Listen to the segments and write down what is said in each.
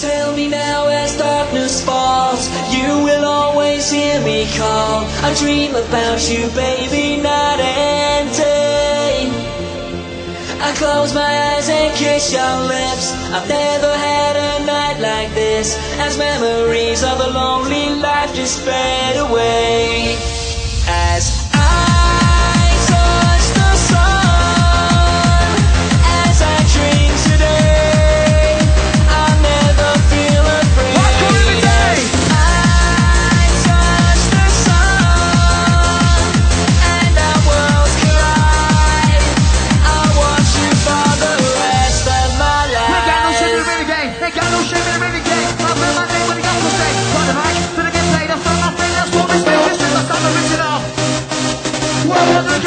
Tell me now as darkness falls, you will always hear me call. I dream about you, baby, night and day. I close my eyes and kiss your lips. I've never had a night like this. As memories of a lonely life just fade away.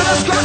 Let's go!